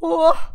우와.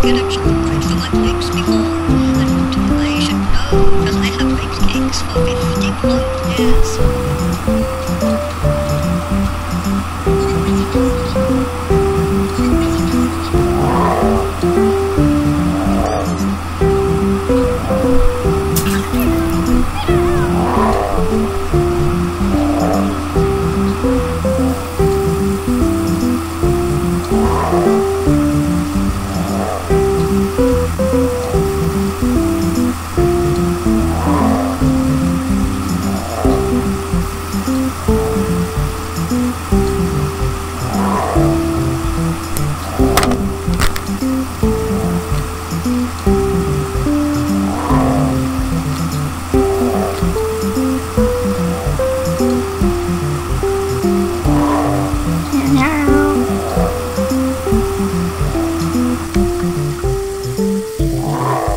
connection with weeks before. I have baked cakes for 50 years.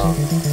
Wow.